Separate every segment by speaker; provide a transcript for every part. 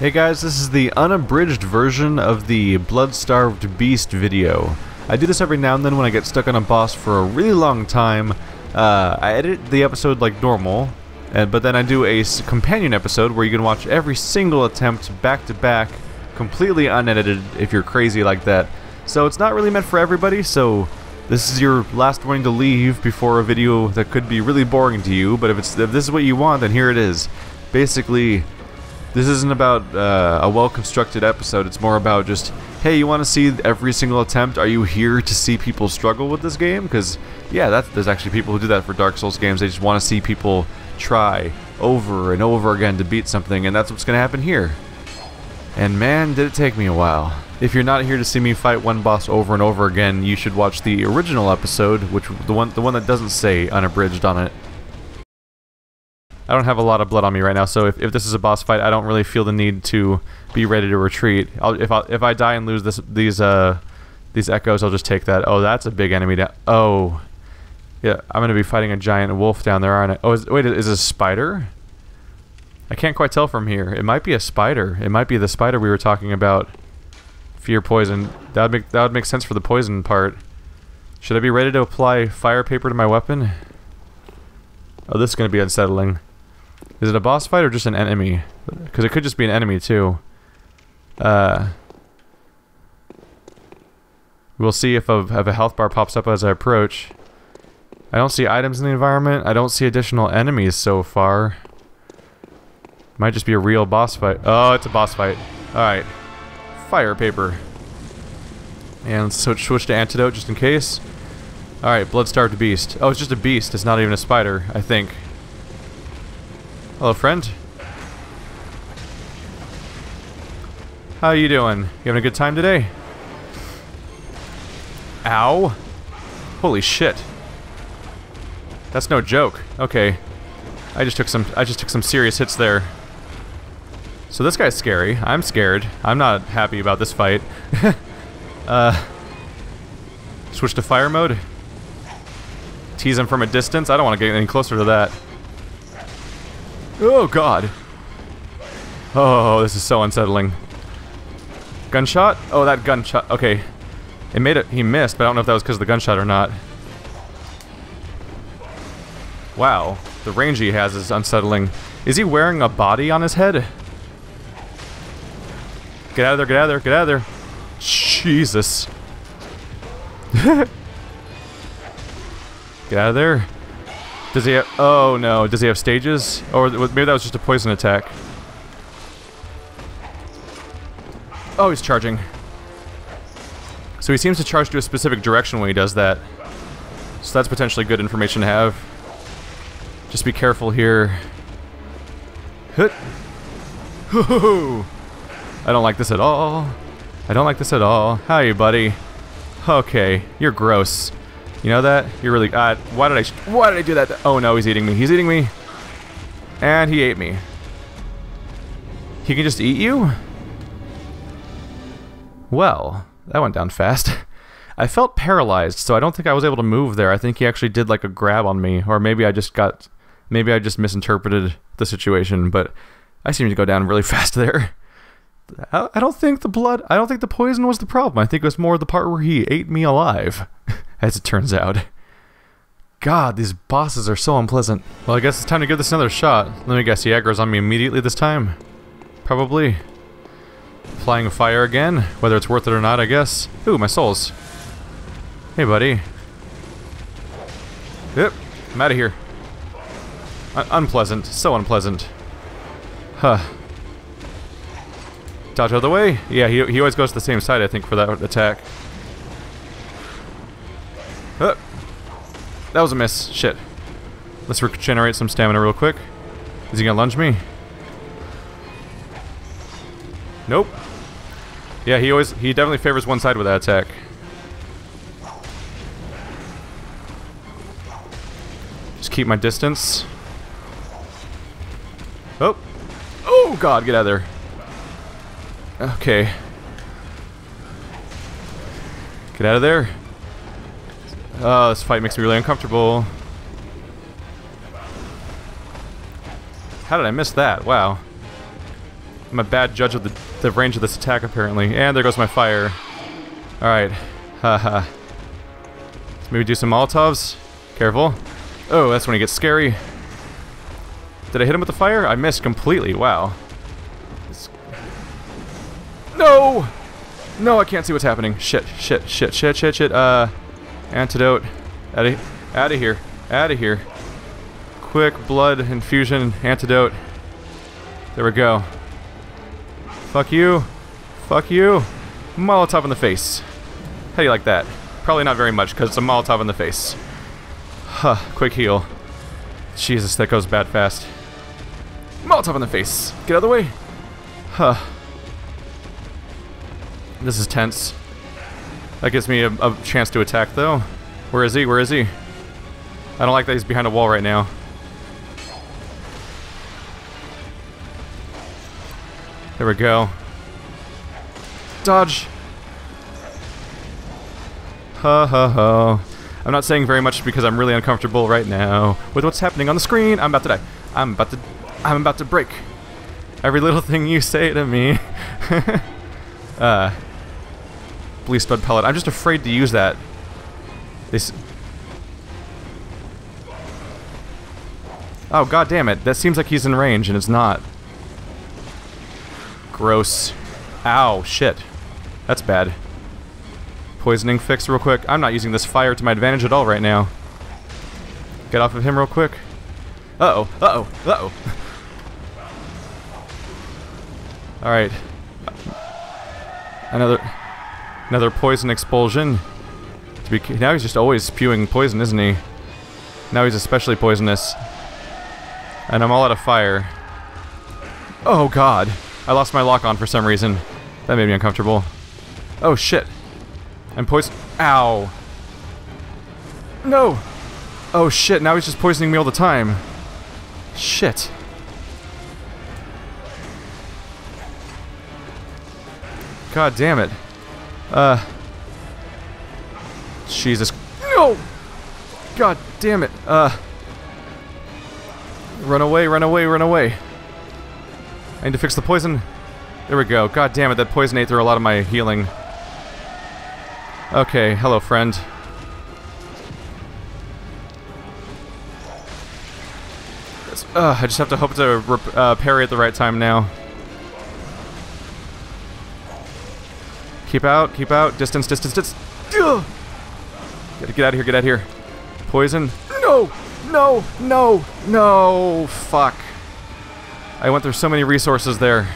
Speaker 1: Hey guys, this is the unabridged version of the Blood-Starved Beast video. I do this every now and then when I get stuck on a boss for a really long time. Uh, I edit the episode like normal, and, but then I do a companion episode where you can watch every single attempt back to back, completely unedited if you're crazy like that. So it's not really meant for everybody, so this is your last warning to leave before a video that could be really boring to you, but if, it's, if this is what you want, then here it is. Basically, this isn't about uh, a well-constructed episode. It's more about just, hey, you want to see every single attempt? Are you here to see people struggle with this game? Because, yeah, there's actually people who do that for Dark Souls games. They just want to see people try over and over again to beat something, and that's what's going to happen here. And man, did it take me a while. If you're not here to see me fight one boss over and over again, you should watch the original episode, which the one the one that doesn't say unabridged on it. I don't have a lot of blood on me right now, so if, if this is a boss fight, I don't really feel the need to be ready to retreat. I'll, if I if I die and lose this these uh these echoes, I'll just take that. Oh, that's a big enemy down. Oh, yeah, I'm gonna be fighting a giant wolf down there, aren't I? Oh, is, wait, is this a spider? I can't quite tell from here. It might be a spider. It might be the spider we were talking about. Fear poison. That would make that would make sense for the poison part. Should I be ready to apply fire paper to my weapon? Oh, this is gonna be unsettling. Is it a boss fight or just an enemy? Because it could just be an enemy too. Uh, we'll see if a, if a health bar pops up as I approach. I don't see items in the environment. I don't see additional enemies so far. Might just be a real boss fight. Oh, it's a boss fight. Alright. Fire paper. And switch to antidote just in case. Alright, blood-starved beast. Oh, it's just a beast. It's not even a spider, I think. Hello, friend. How you doing? You having a good time today? Ow. Holy shit. That's no joke. Okay. I just took some I just took some serious hits there. So this guy's scary. I'm scared. I'm not happy about this fight. uh switch to fire mode. Tease him from a distance. I don't want to get any closer to that. Oh god. Oh, this is so unsettling. Gunshot? Oh, that gunshot. Okay. It made it. He missed, but I don't know if that was because of the gunshot or not. Wow. The range he has is unsettling. Is he wearing a body on his head? Get out of there, get out of there, get out of there. Jesus. get out of there. Does he have... Oh, no. Does he have stages? Or maybe that was just a poison attack. Oh, he's charging. So he seems to charge to a specific direction when he does that. So that's potentially good information to have. Just be careful here. Hit. I don't like this at all. I don't like this at all. Hi, buddy. Okay, you're gross. You know that? You're really... Uh, why did I... Why did I do that? Oh no, he's eating me. He's eating me. And he ate me. He can just eat you? Well, that went down fast. I felt paralyzed, so I don't think I was able to move there. I think he actually did like a grab on me, or maybe I just got... Maybe I just misinterpreted the situation, but I seemed to go down really fast there. I don't think the blood... I don't think the poison was the problem. I think it was more the part where he ate me alive. as it turns out. God, these bosses are so unpleasant. Well, I guess it's time to give this another shot. Let me guess, he aggro's on me immediately this time? Probably. Flying fire again, whether it's worth it or not, I guess. Ooh, my souls. Hey, buddy. Yep, I'm out of here. Un unpleasant, so unpleasant. Huh. Dodge out of the way? Yeah, he, he always goes to the same side, I think, for that attack. Uh, that was a miss. Shit. Let's regenerate some stamina real quick. Is he gonna lunge me? Nope. Yeah, he always he definitely favors one side with that attack. Just keep my distance. Oh. Oh god, get out of there. Okay. Get out of there. Oh, this fight makes me really uncomfortable. How did I miss that? Wow. I'm a bad judge of the, the range of this attack, apparently. And there goes my fire. Alright. Haha. Let's maybe do some Molotovs. Careful. Oh, that's when he gets scary. Did I hit him with the fire? I missed completely. Wow. No! No, I can't see what's happening. Shit, shit, shit, shit, shit, shit. Uh, antidote. Out of, out of here. Out of here. Quick blood infusion antidote. There we go. Fuck you. Fuck you. Molotov in the face. How do you like that? Probably not very much, because it's a Molotov in the face. Huh, quick heal. Jesus, that goes bad fast. Molotov in the face. Get out of the way. Huh. This is tense. That gives me a, a chance to attack, though. Where is he? Where is he? I don't like that he's behind a wall right now. There we go. Dodge! Ha ha ha. I'm not saying very much because I'm really uncomfortable right now with what's happening on the screen. I'm about to die. I'm about to... I'm about to break. Every little thing you say to me. uh... Beast Blood Pellet. I'm just afraid to use that. This... Oh, god damn it. That seems like he's in range, and it's not. Gross. Ow, shit. That's bad. Poisoning fix real quick. I'm not using this fire to my advantage at all right now. Get off of him real quick. Uh-oh, uh-oh, uh-oh. Alright. Another... Another poison expulsion. now he's just always spewing poison, isn't he? Now he's especially poisonous. And I'm all out of fire. Oh god. I lost my lock on for some reason. That made me uncomfortable. Oh shit. I'm poison- Ow. No! Oh shit, now he's just poisoning me all the time. Shit. God damn it. Uh. Jesus. No! God damn it. Uh. Run away, run away, run away. I need to fix the poison. There we go. God damn it, that poison ate through a lot of my healing. Okay, hello friend. Uh, I just have to hope to uh, parry at the right time now. Keep out, keep out. Distance, distance, distance. Ugh! Gotta get out of here, get out of here. Poison. No! No! No! No! Fuck. I went through so many resources there.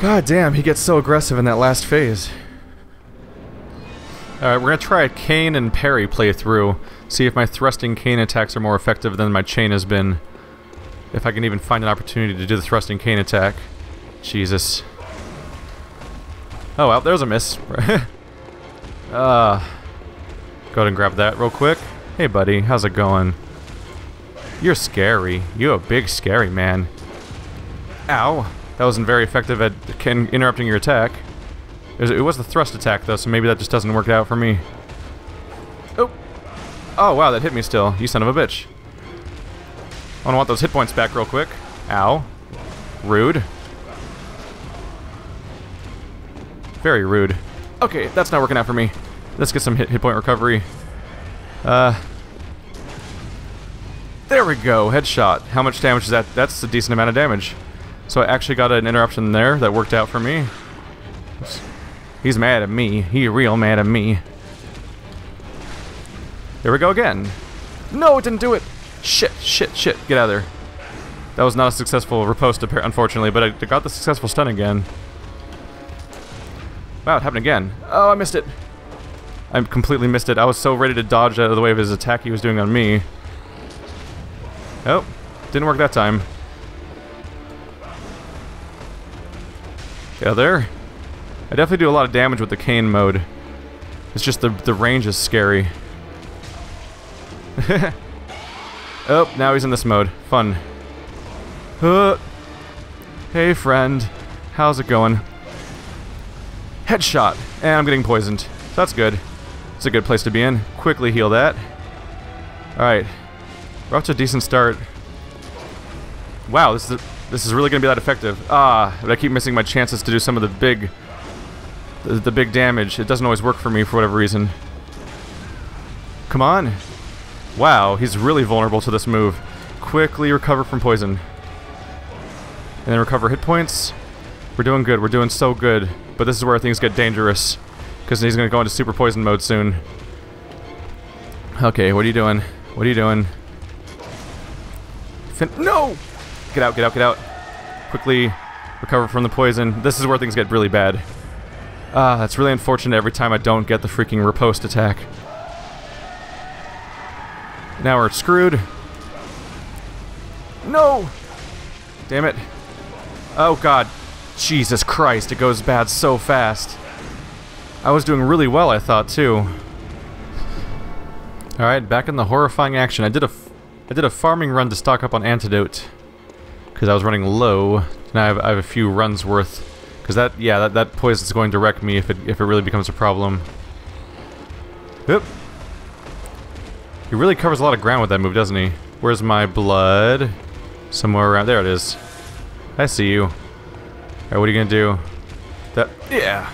Speaker 1: God damn, he gets so aggressive in that last phase. Alright, we're gonna try a cane and parry playthrough. See if my thrusting cane attacks are more effective than my chain has been. If I can even find an opportunity to do the thrusting cane attack. Jesus. Oh well, there's a miss. uh, go ahead and grab that real quick. Hey buddy, how's it going? You're scary. You're a big scary man. Ow. That wasn't very effective at interrupting your attack. It was the thrust attack, though, so maybe that just doesn't work out for me. Oh! Oh, wow, that hit me still. You son of a bitch. I want those hit points back real quick. Ow. Rude. Very rude. Okay, that's not working out for me. Let's get some hit, hit point recovery. Uh, there we go, headshot. How much damage is that? That's a decent amount of damage. So I actually got an interruption there that worked out for me. He's mad at me. He real mad at me. There we go again. No, it didn't do it! Shit, shit, shit. Get out of there. That was not a successful riposte, unfortunately, but I got the successful stun again. Wow, it happened again. Oh, I missed it. I completely missed it. I was so ready to dodge out of the way of his attack he was doing on me. Oh, didn't work that time. Get there. I definitely do a lot of damage with the cane mode. It's just the, the range is scary. oh, now he's in this mode. Fun. Uh, hey, friend. How's it going? Headshot. And I'm getting poisoned. That's good. It's a good place to be in. Quickly heal that. Alright. We're off to a decent start. Wow, this is This is really gonna be that effective. Ah, but I keep missing my chances to do some of the big, the, the big damage. It doesn't always work for me for whatever reason. Come on. Wow, he's really vulnerable to this move. Quickly recover from poison. And then recover hit points. We're doing good. We're doing so good. But this is where things get dangerous. Because he's going to go into super poison mode soon. Okay, what are you doing? What are you doing? Fin no! Get out, get out, get out. Quickly recover from the poison. This is where things get really bad. Ah, that's really unfortunate every time I don't get the freaking riposte attack. Now we're screwed. No! Damn it. Oh god. Jesus Christ, it goes bad so fast. I was doing really well, I thought, too. Alright, back in the horrifying action. I did a, I did a farming run to stock up on antidote. Because I was running low. Now I have, I have a few runs worth. Because that, yeah, that, that poison's going to wreck me if it, if it really becomes a problem. Oop. He really covers a lot of ground with that move, doesn't he? Where's my blood? Somewhere around... There it is. I see you. Alright, what are you gonna do? That... Yeah!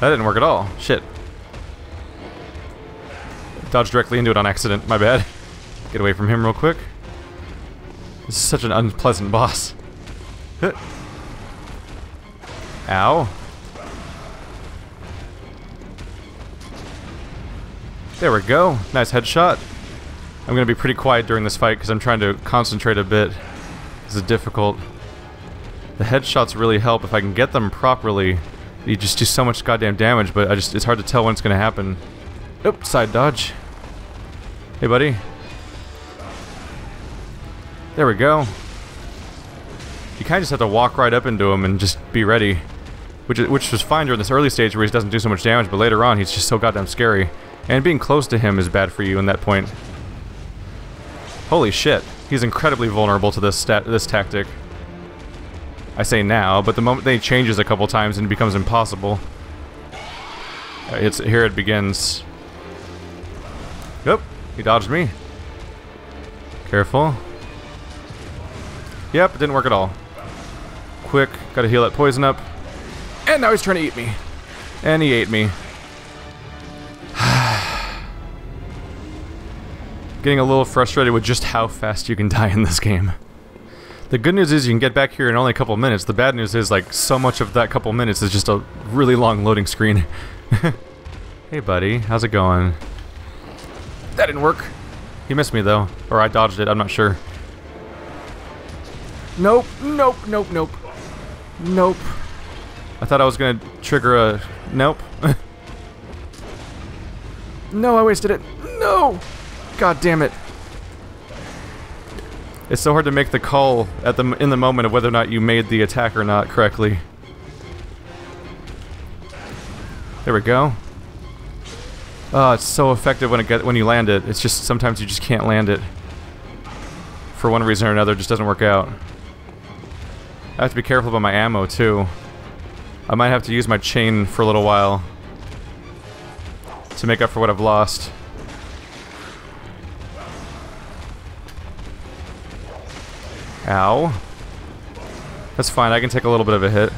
Speaker 1: That didn't work at all. Shit. Dodged directly into it on accident. My bad. Get away from him real quick. This is such an unpleasant boss. Ow. There we go. Nice headshot. I'm going to be pretty quiet during this fight because I'm trying to concentrate a bit. This is difficult. The headshots really help if I can get them properly. You just do so much goddamn damage, but I just it's hard to tell when it's to happen. Oop, side dodge. Hey, buddy. There we go. You kind of just have to walk right up into him and just be ready. Which, which was fine during this early stage where he doesn't do so much damage, but later on he's just so goddamn scary. And being close to him is bad for you in that point. Holy shit. He's incredibly vulnerable to this this tactic. I say now, but the moment they changes a couple times and it becomes impossible. Uh, it's here it begins. Yep, he dodged me. Careful. Yep, it didn't work at all. Quick, gotta heal that poison up. And now he's trying to eat me. And he ate me. Getting a little frustrated with just how fast you can die in this game. The good news is you can get back here in only a couple minutes. The bad news is like so much of that couple minutes is just a really long loading screen. hey buddy, how's it going? That didn't work. He missed me though. Or I dodged it, I'm not sure. Nope, nope, nope, nope. Nope. I thought I was gonna trigger a... Nope. no, I wasted it. No! God damn it. It's so hard to make the call at the in the moment of whether or not you made the attack or not correctly. There we go. Oh, it's so effective when it get when you land it. It's just sometimes you just can't land it. For one reason or another, it just doesn't work out. I have to be careful about my ammo too. I might have to use my chain for a little while to make up for what I've lost. Ow. That's fine, I can take a little bit of a hit.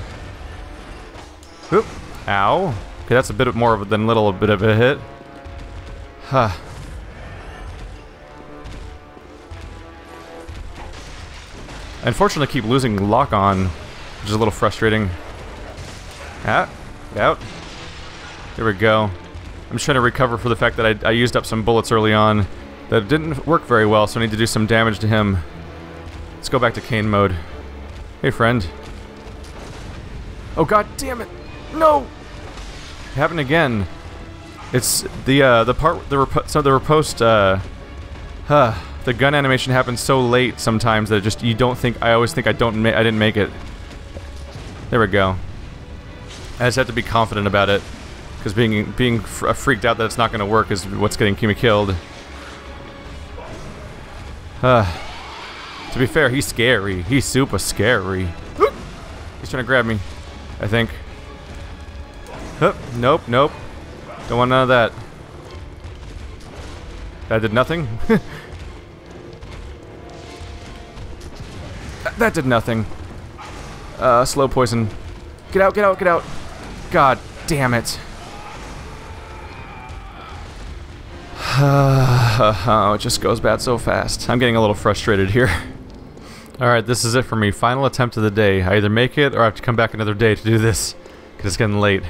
Speaker 1: Oop. Ow. Okay, that's a bit more of than little bit of a hit. Huh. Unfortunately, keep losing lock on, which is a little frustrating. Ah, out. There we go. I'm just trying to recover for the fact that I, I used up some bullets early on that didn't work very well, so I need to do some damage to him. Let's go back to cane mode. Hey, friend. Oh, god damn it! No! It happened again. It's the, uh, the part, the rep so the riposte, uh, huh, the gun animation happens so late sometimes that just, you don't think, I always think I don't, I didn't make it. There we go. I just have to be confident about it. Because being, being fr freaked out that it's not going to work is what's getting me killed. Uh, to be fair, he's scary. He's super scary. He's trying to grab me, I think. nope, nope. Don't want none of that. That did nothing.
Speaker 2: That did nothing. Uh, slow poison. Get out, get out, get out. God damn it. oh, it just goes bad so fast. I'm getting a little frustrated here.
Speaker 1: Alright, this is it for me. Final attempt of the day. I either make it or I have to come back another day to do this. Because it's getting late.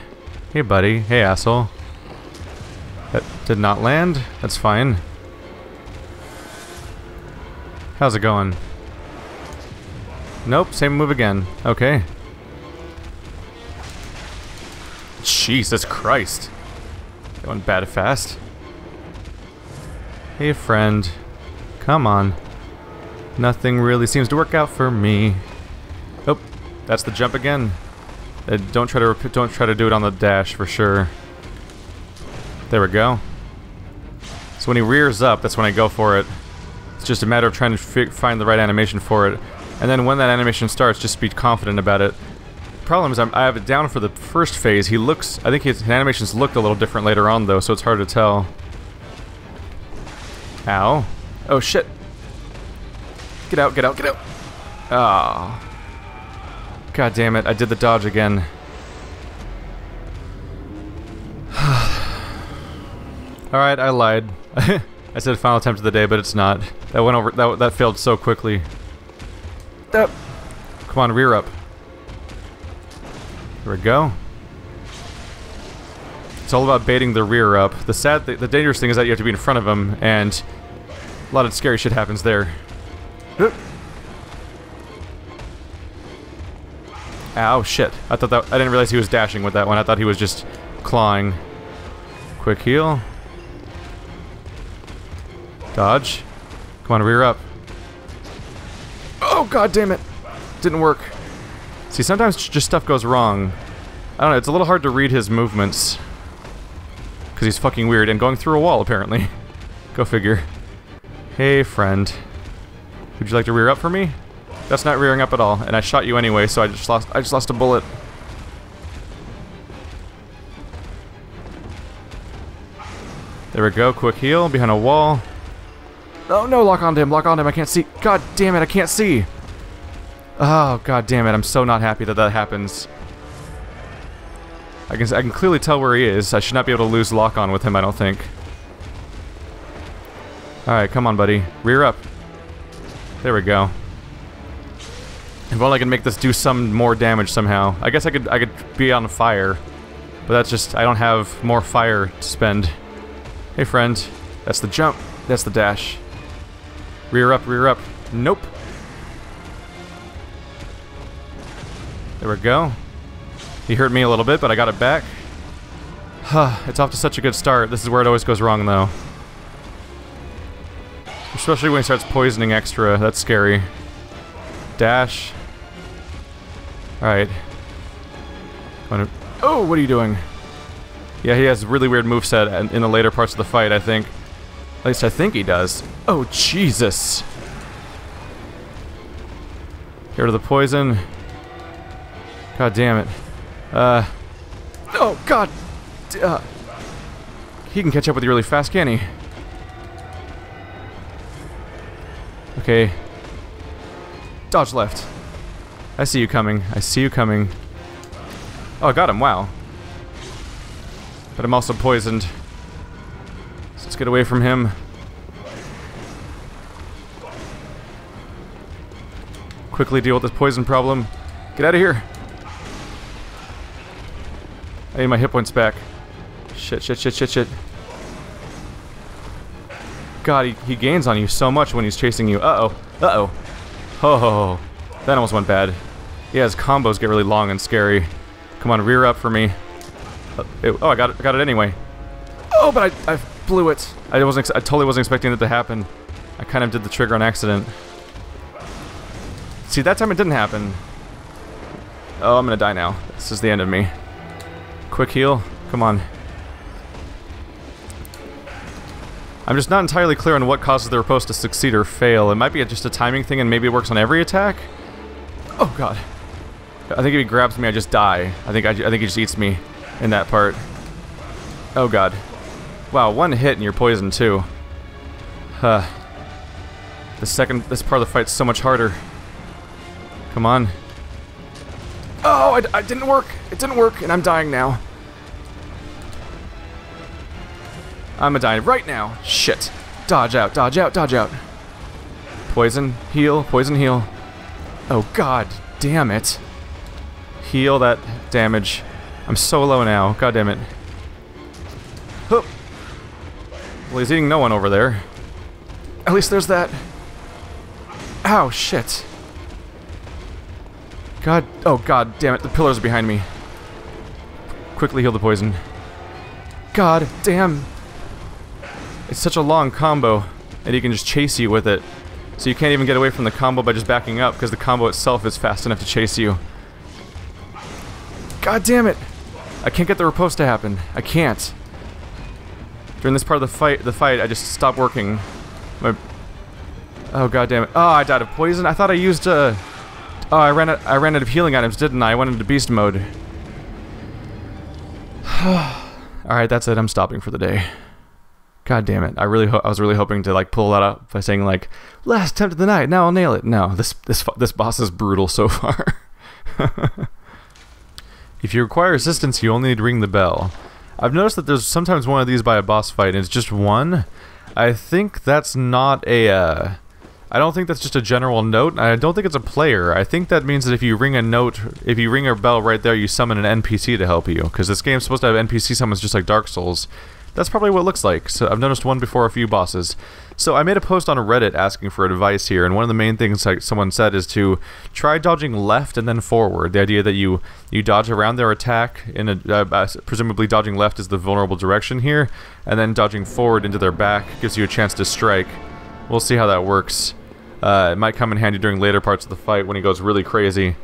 Speaker 1: Hey, buddy. Hey, asshole. That did not land. That's fine. How's it going? Nope, same move again. Okay. Jesus Christ. Going bad fast. Hey, friend. Come on. Nothing really seems to work out for me. Oh, that's the jump again. Uh, don't try to don't try to do it on the dash for sure. There we go. So when he rears up, that's when I go for it. It's just a matter of trying to find the right animation for it. And then when that animation starts, just be confident about it. Problem is, I'm, i have it down for the first phase. He looks, I think his animations looked a little different later on though, so it's hard to tell. Ow. Oh shit. Get out, get out, get out. Ah. Oh. God damn it, I did the dodge again. Alright, I lied. I said final attempt of the day, but it's not. That went over, that, that failed so quickly. Up. Come on, rear up. There we go. It's all about baiting the rear up. The sad, th the dangerous thing is that you have to be in front of him, and a lot of scary shit happens there. Ow, shit. I thought that- I didn't realize he was dashing with that one. I thought he was just clawing. Quick heal. Dodge. Come on, rear up. Oh, god damn it. Didn't work. See, sometimes just stuff goes wrong. I don't know, it's a little hard to read his movements. Because he's fucking weird and going through a wall, apparently. Go figure. Hey, friend. Would you like to rear up for me? That's not rearing up at all, and I shot you anyway, so I just lost I just lost a bullet. There we go, quick heal, behind a wall. Oh no, lock onto him, lock onto him, I can't see. God damn it, I can't see. Oh, god damn it, I'm so not happy that that happens. I can, I can clearly tell where he is. I should not be able to lose lock on with him, I don't think. Alright, come on, buddy. Rear up. There we go. If only I can make this do some more damage somehow. I guess I could I could be on fire. But that's just I don't have more fire to spend. Hey friend. That's the jump. That's the dash. Rear up, rear up. Nope. There we go. He hurt me a little bit, but I got it back. Huh, it's off to such a good start. This is where it always goes wrong, though. Especially when he starts poisoning extra. That's scary. Dash. Alright. Oh, what are you doing? Yeah, he has really weird moveset in the later parts of the fight, I think. At least I think he does. Oh, Jesus. Get rid of the poison. God damn it. Uh. Oh, God. Uh, he can catch up with you really fast, can he? Okay. Dodge left. I see you coming. I see you coming. Oh, I got him. Wow. But I'm also poisoned. So let's get away from him. Quickly deal with this poison problem. Get out of here. I need my hit points back. Shit, shit, shit, shit, shit. God, he, he gains on you so much when he's chasing you. Uh-oh. Uh-oh. Oh, that almost went bad. Yeah, his combos get really long and scary. Come on, rear up for me. Uh, oh, I got it, I got it anyway. Oh, but I, I blew it. I wasn't. I totally wasn't expecting that to happen. I kind of did the trigger on accident. See, that time it didn't happen. Oh, I'm gonna die now. This is the end of me. Quick heal. Come on. I'm just not entirely clear on what causes the riposte to succeed or fail. It might be just a timing thing and maybe it works on every attack? Oh god. I think if he grabs me, I just die. I think I, I think he just eats me in that part. Oh god. Wow, one hit and you're poisoned too. Huh. The second, this part of the fight's so much harder.
Speaker 2: Come on. Oh, I, I didn't work. It didn't work, and I'm dying now. I'm a dying right now. Shit. Dodge out, dodge out, dodge out. Poison, heal, poison, heal. Oh god, damn it. Heal that damage. I'm so low now, god damn it. Hup. Well, he's eating no one over there. At least there's that. Ow, shit. God, oh god damn it, the pillars are behind me. Quickly heal the poison. God damn. It's such a long combo, and he can just chase you with it. So you can't even get away from the combo by just backing up, because the combo itself is fast enough to chase you. God damn it! I can't get the riposte to happen. I can't. During this part of the fight, the fight, I just stopped working. My oh god damn it! Oh, I died of poison. I thought I used uh. Oh, I ran out. I ran out of healing items, didn't I? I went into beast mode. All right, that's it. I'm stopping for the day. God damn it! I really, I was really hoping to like pull that up by saying like, "Last attempt of the night." Now I'll nail it. No, this this this boss is brutal so far.
Speaker 1: if you require assistance, you only need to ring the bell. I've noticed that there's sometimes one of these by a boss fight, and it's just one. I think that's not a. Uh, I don't think that's just a general note. I don't think it's a player. I think that means that if you ring a note, if you ring a bell right there, you summon an NPC to help you. Because this game's supposed to have NPC summons just like Dark Souls. That's probably what it looks like. So I've noticed one before a few bosses. So I made a post on Reddit asking for advice here, and one of the main things someone said is to try dodging left and then forward. The idea that you you dodge around their attack, in a, uh, uh, presumably dodging left is the vulnerable direction here, and then dodging forward into their back gives you a chance to strike. We'll see how that works. Uh, it might come in handy during later parts of the fight when he goes really crazy.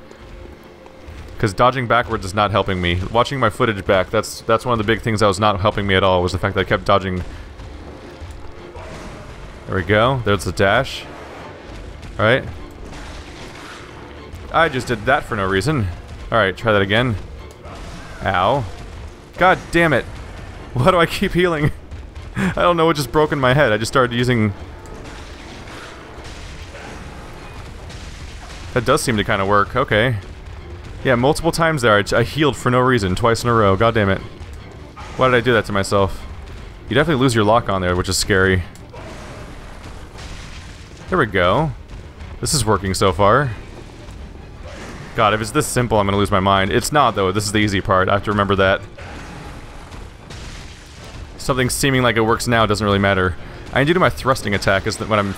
Speaker 1: Because dodging backwards is not helping me. Watching my footage back, that's that's one of the big things that was not helping me at all, was the fact that I kept dodging. There we go. There's the dash. Alright. I just did that for no reason. Alright, try that again. Ow. God damn it. Why do I keep healing? I don't know what just broke in my head. I just started using... That does seem to kind of work. Okay. Yeah, multiple times there, I, I healed for no reason, twice in a row. God damn it. Why did I do that to myself? You definitely lose your lock on there, which is scary. There we go. This is working so far. God, if it's this simple, I'm gonna lose my mind. It's not, though. This is the easy part. I have to remember that. Something seeming like it works now doesn't really matter. I need to do my thrusting attack is that when I'm...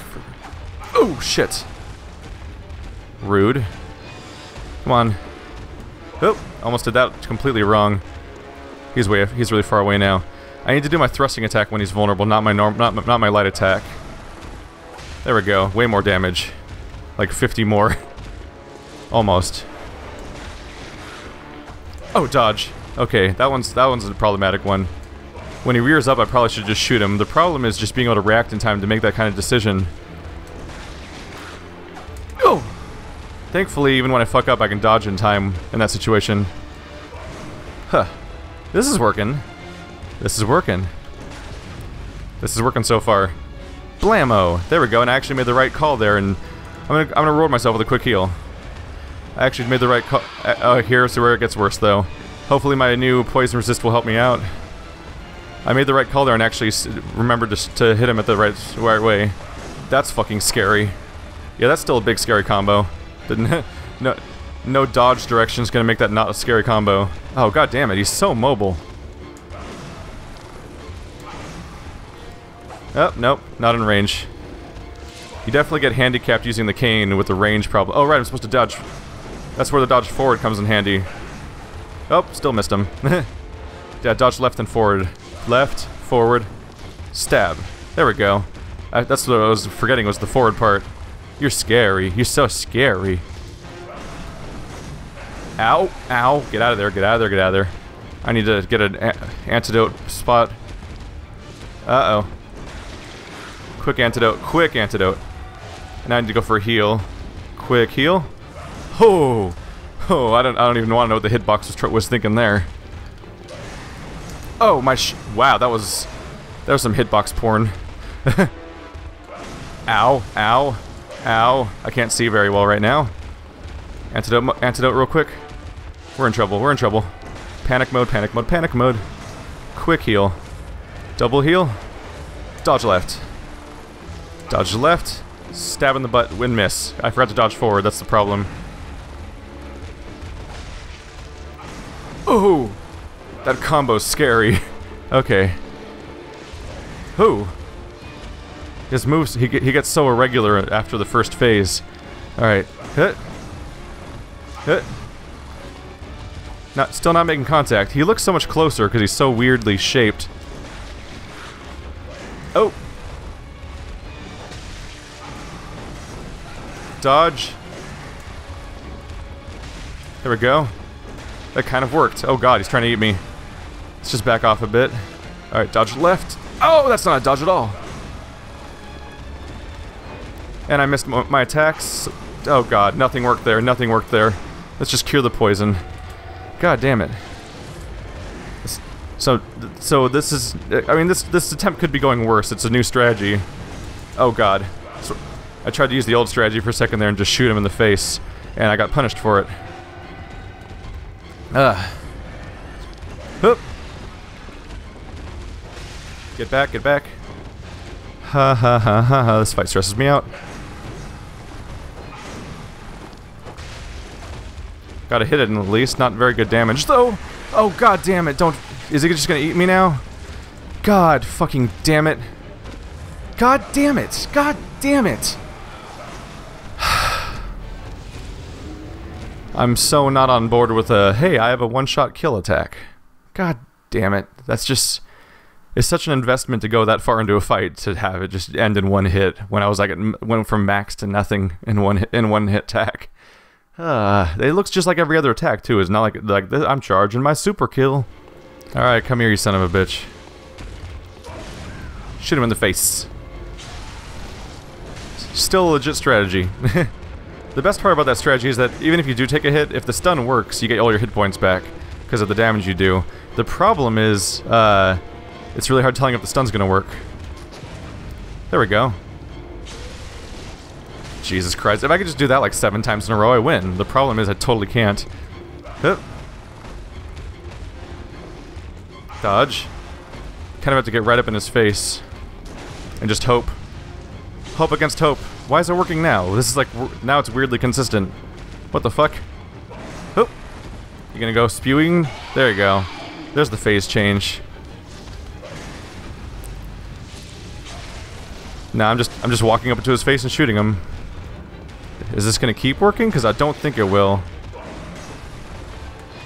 Speaker 1: Oh, shit. Rude. Come on. Oh, almost did that completely wrong. He's way, he's really far away now. I need to do my thrusting attack when he's vulnerable, not my norm, not, not my light attack. There we go. Way more damage. Like 50 more. Almost. Oh, dodge. Okay, that one's that one's a problematic one. When he rears up, I probably should just shoot him. The problem is just being able to react in time to make that kind of decision. Thankfully, even when I fuck up, I can dodge in time in that situation. Huh. This is working. This is working. This is working so far. Blammo! There we go, and I actually made the right call there, and I'm gonna, I'm gonna reward myself with a quick heal. I actually made the right call. Uh, uh, here's where it gets worse, though. Hopefully my new poison resist will help me out. I made the right call there and actually remembered to, to hit him at the right, right way. That's fucking scary. Yeah, that's still a big scary combo. No, no dodge direction is gonna make that not a scary combo. Oh god damn it, he's so mobile. Oh, nope, not in range. You definitely get handicapped using the cane with the range problem. Oh right, I'm supposed to dodge. That's where the dodge forward comes in handy. Oh, still missed him. yeah, dodge left and forward. Left, forward, stab. There we go. I, that's what I was forgetting was the forward part. You're scary. You're so scary. Ow. Ow. Get out of there. Get out of there. Get out of there. I need to get an antidote spot. Uh-oh. Quick antidote. Quick antidote. And I need to go for a heal. Quick heal. Oh. Oh, I don't I don't even want to know what the hitbox was, was thinking there. Oh, my Wow, that was... That was some hitbox porn. ow. Ow. Ow. I can't see very well right now.
Speaker 2: Antidote, antidote real quick. We're in trouble, we're in trouble. Panic mode, panic mode, panic mode. Quick heal. Double heal. Dodge left. Dodge left. Stab in the butt, win miss. I forgot to dodge forward, that's the problem. Ooh! That combo's scary. okay. Who? His moves, he, he gets so irregular after the first phase. Alright. Hit. Hit. Not, still not making contact. He looks so much closer because he's so weirdly shaped. Oh! Dodge. There we go. That kind of worked. Oh god, he's trying to eat me. Let's just back off a bit. Alright, dodge left. Oh, that's not a dodge at all. And I missed my attacks. Oh god, nothing worked there, nothing worked there. Let's just cure the poison. God damn it. So, so this is, I mean, this this attempt could be going worse. It's a new strategy. Oh god. So, I tried to use the old strategy for a second there and just shoot him in the face, and I got punished for it. Ugh. Hup. Get back, get back. Ha ha ha ha ha, this fight stresses me out. Gotta hit it in at least, not very good damage though. Oh god damn it, don't, is it just gonna eat me now? God fucking damn it. God damn it, god damn it. I'm so not on board with a, hey, I have a one-shot kill attack. God damn it, that's just, it's such an investment to go that far into a fight to have it just end in one hit when I was like, m- went from max to nothing in one hit, in one hit attack. Uh, it looks just like every other attack too. It's not like like I'm charging my super kill. All right, come here, you son of a bitch. Shoot him in the face. Still a legit strategy. the best part about that strategy is that even if you do take a hit, if the stun works, you get all your hit points back because of the damage you do. The problem is, uh, it's really hard telling if the stun's gonna work. There we go. Jesus Christ. If I could just do that like seven times in a row, I win. The problem is I totally can't. Hup. Dodge. Kind of have to get right up in his face. And just hope. Hope against hope. Why is it working now? This is like, now it's weirdly consistent. What the fuck? Hoop. You gonna go spewing? There you go. There's the phase change. Nah, I'm just I'm just walking up to his face and shooting him. Is this gonna keep working? Because I don't think it will.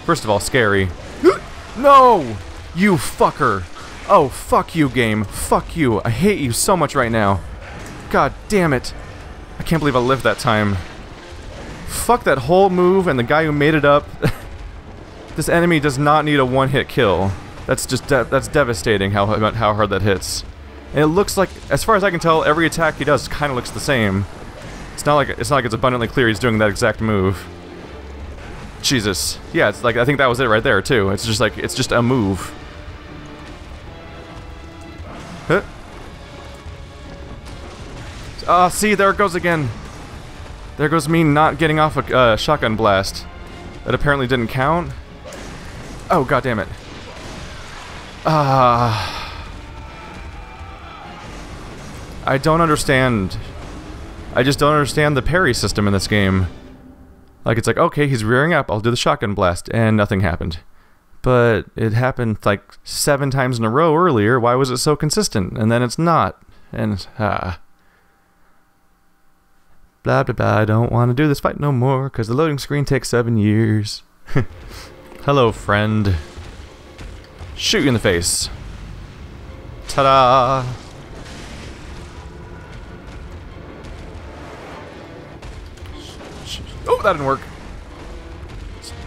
Speaker 2: First of all, scary. no! You fucker! Oh, fuck you, game. Fuck you. I hate you so much right now. God damn it. I can't believe I lived that time. Fuck that whole move and the guy who made it up. this enemy does not need a one-hit kill. That's just de that's devastating how how hard that hits. And it looks like, as far as I can tell, every attack he does kind of looks the same. It's not like it's not like it's abundantly clear he's doing that exact move. Jesus. Yeah, it's like I think that was it right there too. It's just like it's just a move. Huh. Ah, see, there it goes again. There goes me not getting off a uh, shotgun blast. That apparently didn't count. Oh, god damn it. Ah. I don't understand. I just don't understand the parry system in this game. Like, it's like, okay, he's rearing up, I'll do the shotgun blast, and nothing happened. But it happened like seven times in a row earlier, why was it so consistent? And then it's not. And, ah. Blah blah blah, I don't want to do this fight no more, because the loading screen takes seven years. Hello, friend. Shoot you in the face. Ta-da! Oh, that didn't work.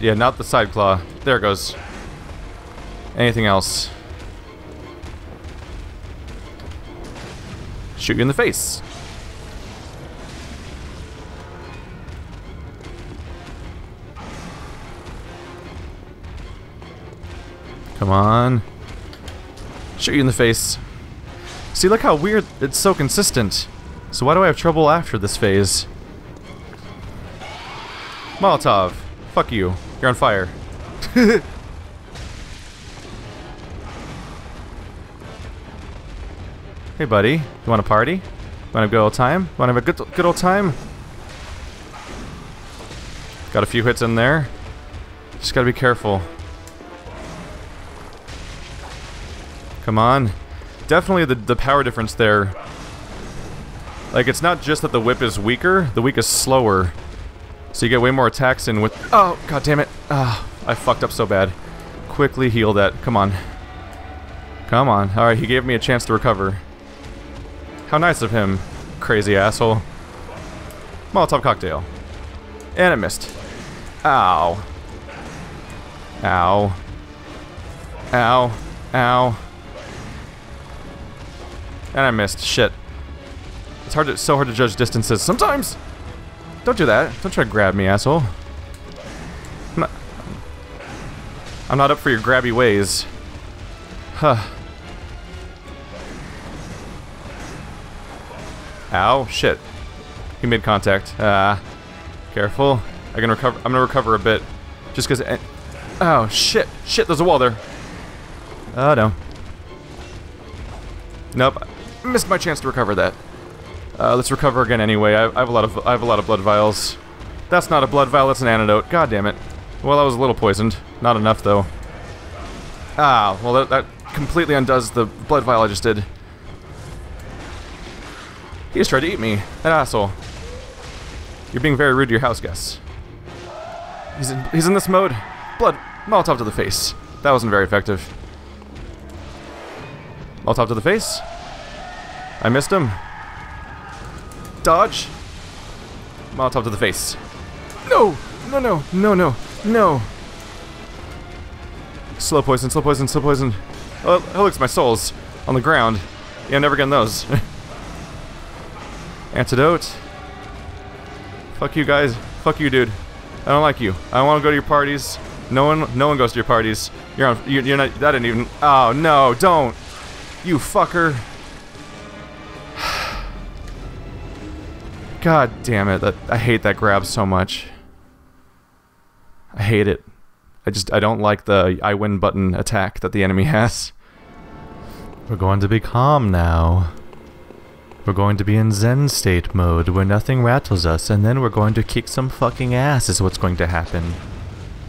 Speaker 2: Yeah, not the side claw. There it goes. Anything else? Shoot you in the face. Come on. Shoot you in the face. See, look how weird. It's so consistent. So why do I have trouble after this phase? Molotov. Fuck you. You're on fire. hey, buddy. You want a party? Want a good old time? Want to have a good, good old time? Got a few hits in there. Just gotta be careful. Come on. Definitely the, the power difference there. Like, it's not just that the whip is weaker, the weak is slower. So you get way more attacks in with... Oh, god damn it. Ah, I fucked up so bad. Quickly heal that. Come on. Come on. Alright, he gave me a chance to recover. How nice of him, crazy asshole. Molotov cocktail. And it missed. Ow. Ow. Ow. Ow. And I missed. Shit. It's hard to, so hard to judge distances. Sometimes! Don't do that. Don't try to grab me, asshole. I'm not, I'm not up for your grabby ways. Huh. Ow, shit. He made contact. Ah. Uh, careful. I can recover. I'm gonna recover a bit. Just because. Oh, shit. Shit, there's a wall there. Oh, no. Nope. Missed my chance to recover that. Uh, let's recover again anyway. I, I, have a lot of I have a lot of blood vials. That's not a blood vial. That's an antidote. God damn it. Well, I was a little poisoned. Not enough though. Ah, well that, that completely undoes the blood vial I just did. He just tried to eat me. That asshole. You're being very rude to your house guests. He's in, he's in this mode. Blood. Molotov to the face. That wasn't very effective. Molotov to the face. I missed him. Dodge. Molotov to the face. No! No, no, no, no, no. Slow poison, slow poison, slow poison. Oh, looks my souls on the ground. Yeah, I'm never getting those. Antidote. Fuck you guys. Fuck you, dude. I don't like you. I don't want to go to your parties. No one, no one goes to your parties. You're on. You're, you're not. That didn't even. Oh no! Don't. You fucker. God damn it. That, I hate that grab so much. I hate it. I just, I don't like the I win button attack that the enemy has.
Speaker 1: We're going to be calm now. We're going to be in Zen state mode where nothing rattles us and then we're going to kick some fucking ass is what's going to happen.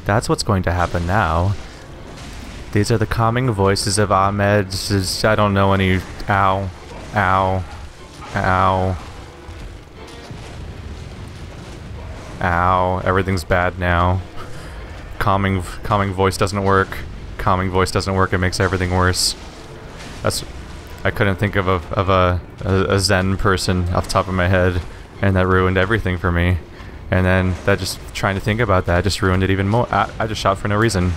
Speaker 1: That's what's going to happen now. These are the calming voices of Ahmed. I don't know any... Ow. Ow. Ow. Ow. Everything's bad now. Calming, calming voice doesn't work. Calming voice doesn't work. It makes everything worse. That's... I couldn't think of a, of a, a, a Zen person off the top of my head, and that ruined everything for me. And then that just trying to think about that just ruined it even more. I, I just shot for no reason.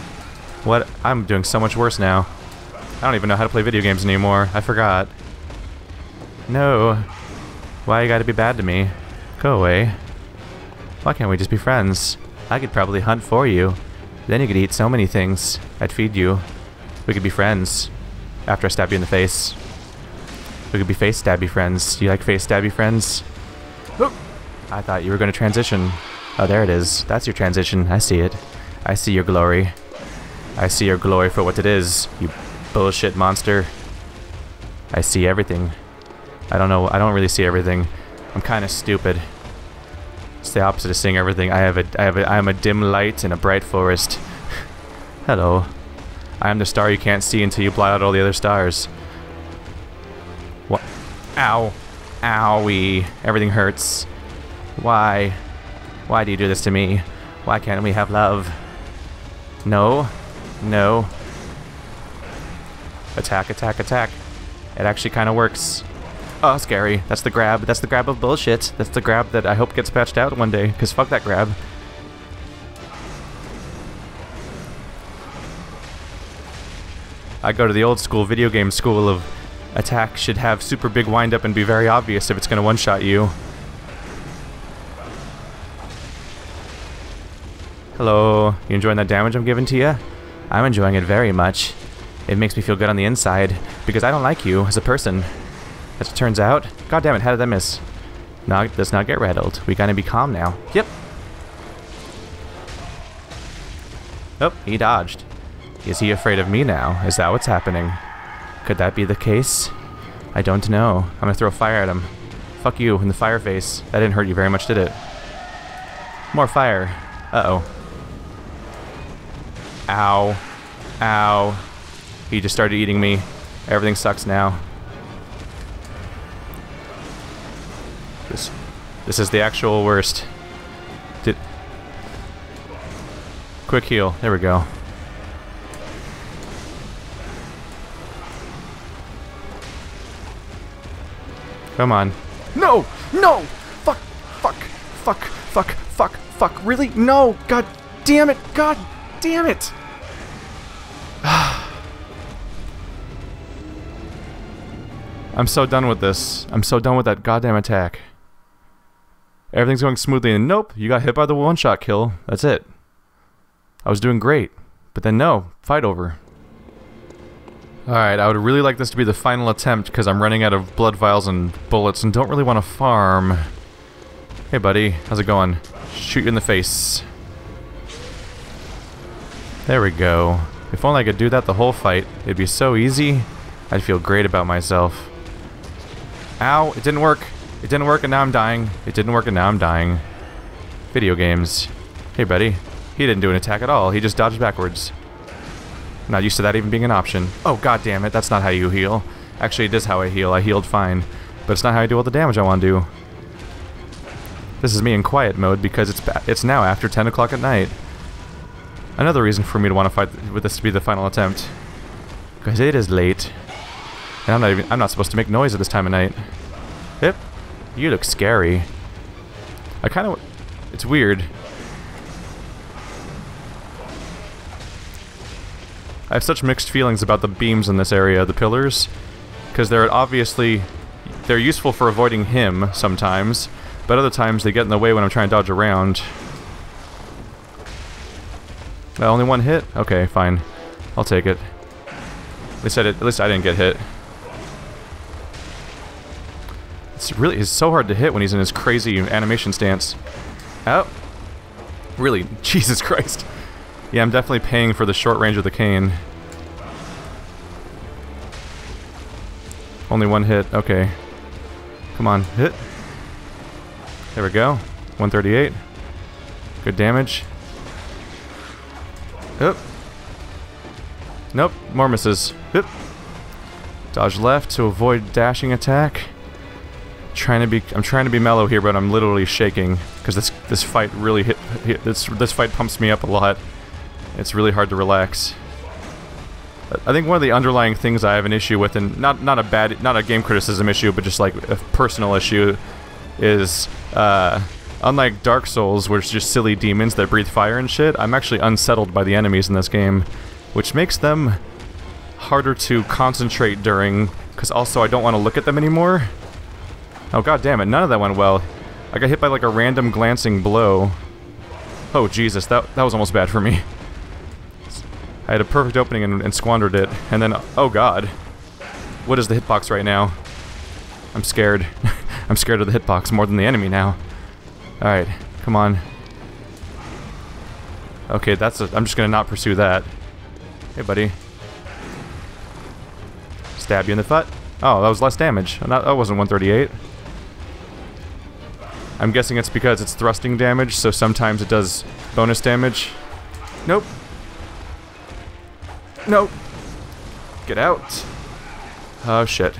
Speaker 1: What? I'm doing so much worse now. I don't even know how to play video games anymore. I forgot. No. Why you gotta be bad to me? Go away. Why can't we just be friends? I could probably hunt for you. Then you could eat so many things. I'd feed you. We could be friends. After I stab you in the face. We could be face stabby friends. Do you like face stabby friends? I thought you were going to transition. Oh, there it is. That's your transition. I see it. I see your glory. I see your glory for what it is, you bullshit monster. I see everything. I don't know, I don't really see everything. I'm kind of stupid. It's the opposite of seeing everything. I have a, I have a, I am a dim light in a bright forest. Hello. I am the star you can't see until you blot out all the other stars. What? Ow. Owie. Everything hurts. Why? Why do you do this to me? Why can't we have love? No. No. Attack, attack, attack. It actually kind of works. Oh, scary. That's the grab. That's the grab of bullshit. That's the grab that I hope gets patched out one day, because fuck that grab. I go to the old school video game school of attack should have super big windup and be very obvious if it's going to one-shot you. Hello, you enjoying that damage I'm giving to you? I'm enjoying it very much. It makes me feel good on the inside, because I don't like you as a person. As it turns out, god damn it, how did I miss? Not, let's not get rattled. We gotta be calm now. Yep.
Speaker 2: Oh, he dodged. Is he afraid of me now? Is that what's happening? Could that be the case? I don't know. I'm gonna throw fire at him. Fuck you in the fire face. That didn't hurt you very much, did it? More fire. Uh-oh. Ow. Ow. He just started eating me. Everything sucks now. This is the actual worst. Did... Quick heal. There we go. Come on. No! No! Fuck! Fuck! Fuck! Fuck! Fuck! Fuck! Really? No! God damn it! God damn it! I'm so done with this. I'm so done with that goddamn attack. Everything's going smoothly, and nope, you got hit by the one-shot kill. That's it. I was doing great. But then no, fight over. Alright, I would really like this to be the final attempt because I'm running out of blood vials and bullets and don't really want to farm. Hey buddy, how's it going? Shoot you in the face. There we go. If only I could do that the whole fight, it'd be so easy. I'd feel great about myself. Ow, it didn't work. It didn't work and now I'm dying. It didn't work and now I'm dying. Video games. Hey buddy. He didn't do an attack at all. He just dodged backwards. Not used to that even being an option. Oh, god damn it, that's not how you heal. Actually, it is how I heal. I healed fine. But it's not how I do all the damage I want to do. This is me in quiet mode because it's it's now after 10 o'clock at night. Another reason for me to want to fight with this to be the final attempt. Because it is late. And I'm not even I'm not supposed to make noise at this time of night. Yep. You look scary. I kind of it's weird. I have such mixed feelings about the beams in this area, the pillars, because they're obviously they're useful for avoiding him sometimes, but other times they get in the way when I'm trying to dodge around. Uh, only one hit? Okay, fine. I'll take it. At least I, did, at least I didn't get hit. It's really it's so hard to hit when he's in his crazy animation stance. Oh. Really? Jesus Christ. Yeah, I'm definitely paying for the short range of the cane. Only one hit. Okay. Come on, hit. There we go. 138. Good damage. Oop. Nope, more misses. Oop. Dodge left to avoid dashing attack. Trying to be, I'm trying to be mellow here, but I'm literally shaking because this this fight really hit, hit. This this fight pumps me up a lot. It's really hard to relax. I think one of the underlying things I have an issue with, and not not a bad, not a game criticism issue, but just like a personal issue, is uh, unlike Dark Souls, where it's just silly demons that breathe fire and shit. I'm actually unsettled by the enemies in this game, which makes them harder to concentrate during. Because also I don't want to look at them anymore. Oh god damn it! None of that went well. I got hit by like a random glancing blow. Oh Jesus, that that was almost bad for me. I had a perfect opening and, and squandered it, and then, oh god. What is the hitbox right now? I'm scared. I'm scared of the hitbox more than the enemy now. Alright, come on. Okay, that's a, I'm just gonna not pursue that. Hey, buddy. Stab you in the foot. Oh, that was less damage. That wasn't 138. I'm guessing it's because it's thrusting damage, so sometimes it does bonus damage. Nope. Nope. Get out. Oh, shit.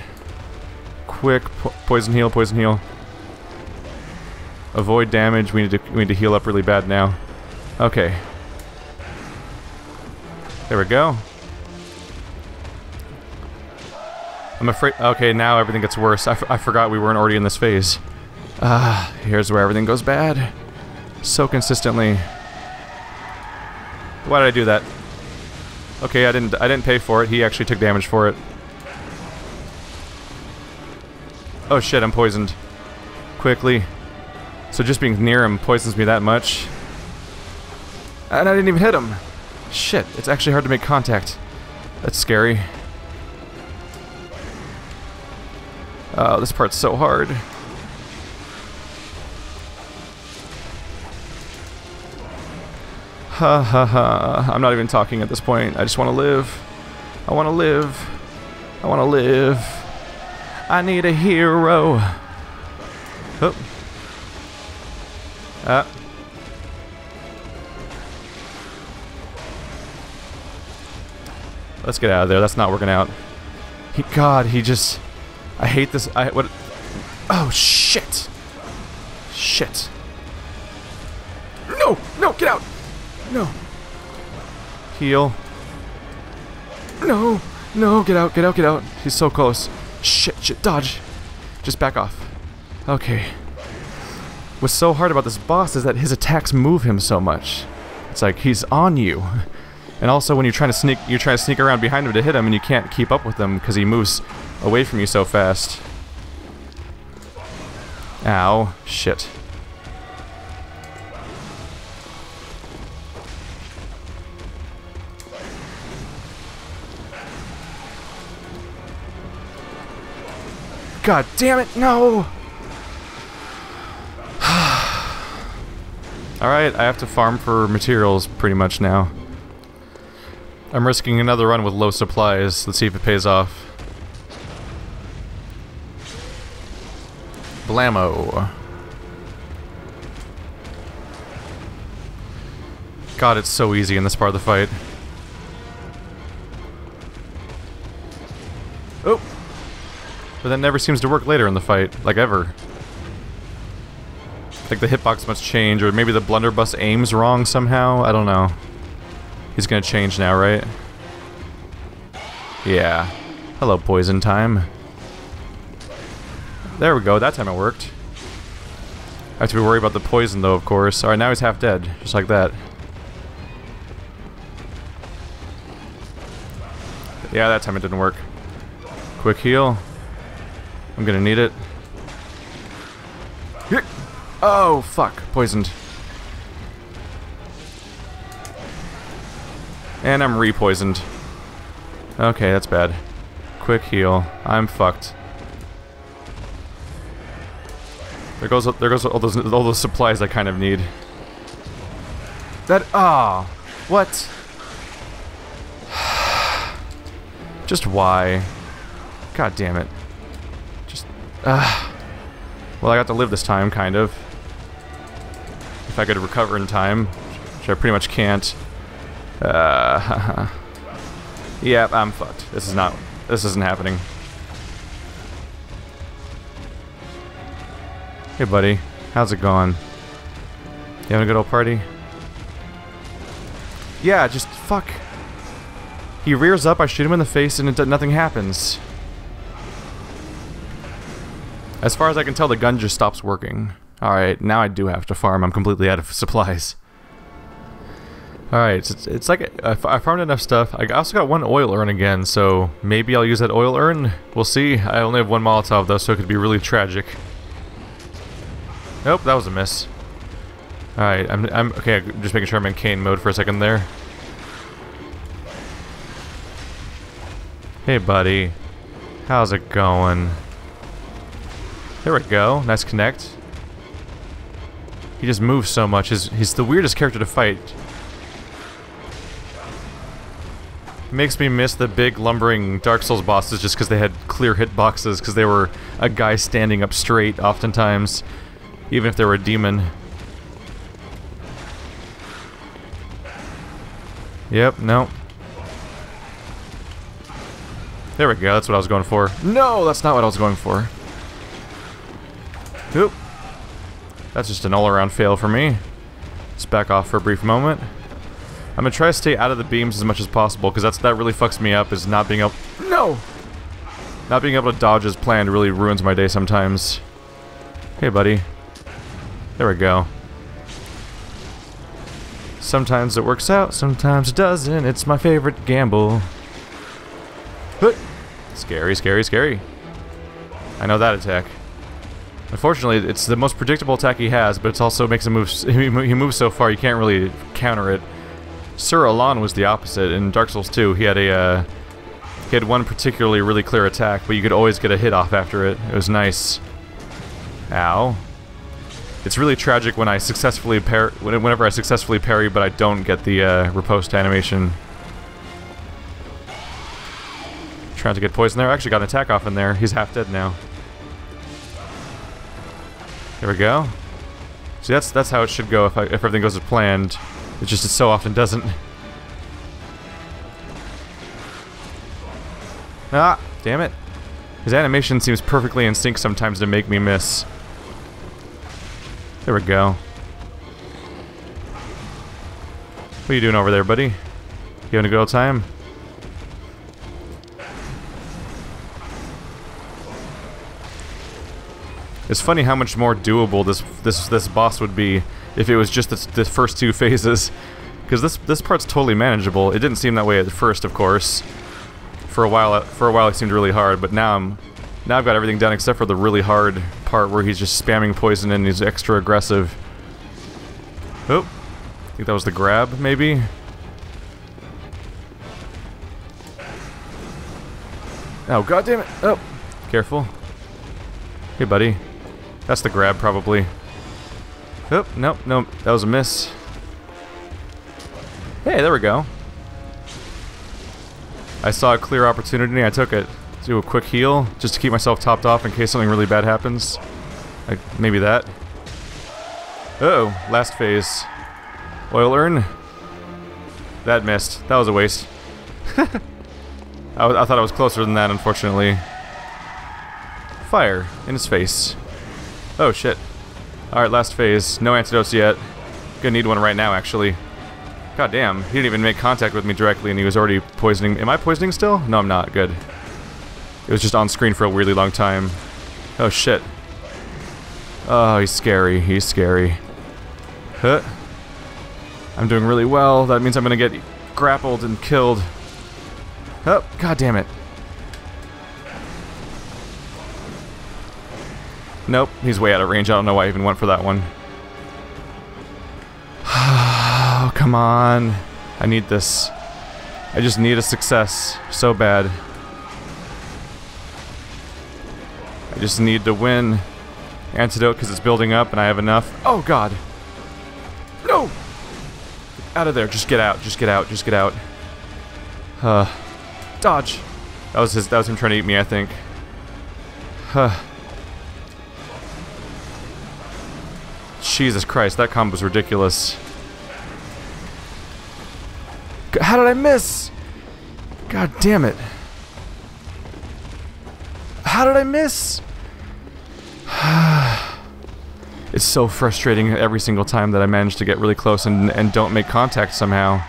Speaker 2: Quick, po poison heal, poison heal. Avoid damage. We need to we need to heal up really bad now. Okay. There we go. I'm afraid... Okay, now everything gets worse. I, forgot we weren't already in this phase. Ah, here's where everything goes bad. So consistently. Why did I do that? Okay, I didn't I didn't pay for it. He actually took damage for it. Oh shit, I'm poisoned. Quickly. So just being near him poisons me that much. And I didn't even hit him. Shit, it's actually hard to make contact. That's scary. Oh, this part's so hard. Ha ha ha. I'm not even talking at this point. I just want to live. I want to live. I want to live. I need a hero. Oh. Ah. Let's get out of there. That's not working out. He, God, he just... I hate this. I what? Oh shit! Shit! No! Heal. No! No! Get out! Get out! Get out! He's so close. Shit! Shit! Dodge! Just back off. Okay. What's so hard about this boss is that his attacks move him so much. It's like he's on you. And also when you're trying to sneak you're trying to sneak around behind him to hit him and you can't keep up with him because he moves away from you so fast. Ow. Shit. God damn it, no! Alright, I have to farm for materials pretty much now. I'm risking another run with low supplies. Let's see if it pays off. Blammo. God, it's so easy in this part of the fight. But that never seems to work later in the fight, like ever. Like the hitbox must change, or maybe the blunderbuss aims wrong somehow, I don't know. He's gonna change now, right? Yeah. Hello, poison time. There we go, that time it worked. I have to be worried about the poison though, of course. Alright, now he's half dead, just like that. Yeah, that time it didn't work. Quick heal. I'm gonna need it. Oh, fuck. Poisoned. And I'm re-poisoned. Okay, that's bad. Quick heal. I'm fucked. There goes there goes all those all those supplies I kind of need. That ah, oh, what? Just why? God damn it. Uh. Well, I got to live this time, kind of. If I could recover in time, which I pretty much can't. Uh, yeah, I'm fucked. This is not. This isn't happening. Hey, buddy. How's it going? You having a good old party? Yeah, just fuck. He rears up, I shoot him in the face, and nothing happens. As far as I can tell, the gun just stops working. Alright, now I do have to farm. I'm completely out of supplies. Alright, it's, it's like I farmed enough stuff. I also got one oil urn again, so maybe I'll use that oil urn. We'll see. I only have one Molotov though, so it could be really tragic. Nope, that was a miss. Alright, I'm, I'm okay, just making sure I'm in cane mode for a second there. Hey buddy. How's it going? There we go. Nice connect. He just moves so much. He's, he's the weirdest character to fight. Makes me miss the big lumbering Dark Souls bosses just because they had clear hitboxes because they were a guy standing up straight oftentimes, even if they were a demon. Yep, no. There we go, that's what I was going for. No, that's not what I was going for. Oop. That's just an all-around fail for me. Let's back off for a brief moment. I'm gonna try to stay out of the beams as much as possible, because that's that really fucks me up, is not being able- No! Not being able to dodge as planned really ruins my day sometimes. Hey, buddy. There we go. Sometimes it works out, sometimes it doesn't. It's my favorite gamble. But scary, scary, scary. I know that attack. Unfortunately, it's the most predictable attack he has, but it also makes him move. He moves so far you can't really counter it. Sir Alonne was the opposite. In Dark Souls 2, he had a uh, he had one particularly really clear attack, but you could always get a hit off after it. It was nice. Ow. It's really tragic when I successfully par whenever I successfully parry, but I don't get the uh, riposte animation. Trying to get poison there. I Actually got an attack off in there. He's half dead now. There we go. See, that's that's how it should go if, I, if everything goes as planned. It just it so often doesn't. Ah, damn it. His animation seems perfectly in sync sometimes to make me miss. There we go. What are you doing over there, buddy? You having a good old time? It's funny how much more doable this this this boss would be if it was just the, the first two phases, because this this part's totally manageable. It didn't seem that way at first, of course. For a while, for a while it seemed really hard, but now I'm now I've got everything done except for the really hard part where he's just spamming poison and he's extra aggressive. Oh, I think that was the grab, maybe. Oh, god damn it! Oh, careful. Hey, buddy. That's the grab, probably. Oh, nope, nope. That was a miss. Hey, there we go. I saw a clear opportunity, I took it. Do a quick heal, just to keep myself topped off in case something really bad happens. Like, maybe that. Uh oh last phase. Oil urn. That missed. That was a waste. I, I thought I was closer than that, unfortunately. Fire in his face. Oh, shit. Alright, last phase. No antidotes yet. Gonna need one right now, actually. God damn, he didn't even make contact with me directly and he was already poisoning. Am I poisoning still? No, I'm not. Good. It was just on screen for a weirdly long time. Oh, shit. Oh, he's scary. He's scary. Huh. I'm doing really well. That means I'm gonna get grappled and killed. Oh, god damn it. Nope, he's way out of range. I don't know why I even went for that one. oh, come on. I need this. I just need a success so bad. I just need to win. Antidote because it's building up and I have enough. Oh, God. No! Out of there. Just get out. Just get out. Just get out. Uh, dodge. That was his. That was him trying to eat me, I think. Huh. Jesus Christ, that combo's ridiculous. How did I miss? God damn it. How did I miss? it's so frustrating every single time that I manage to get really close and, and don't make contact somehow.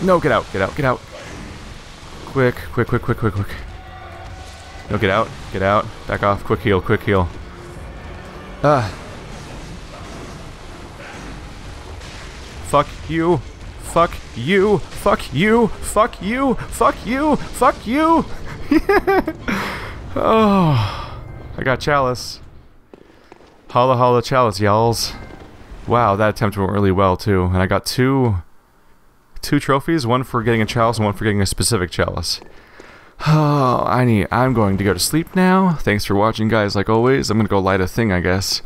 Speaker 2: No, get out, get out, get out. Quick, quick, quick, quick, quick, quick. No, get out, get out. Back off, quick heal, quick heal. Ah. Fuck you. Fuck you. Fuck you. Fuck you. Fuck you. Fuck you. oh. I got chalice. Holla holla chalice, y'alls. Wow, that attempt went really well too. And I got two two trophies, one for getting a chalice and one for getting a specific chalice. Oh, I need, I'm going to go to sleep now. Thanks for watching, guys, like always. I'm going to go light a thing, I guess.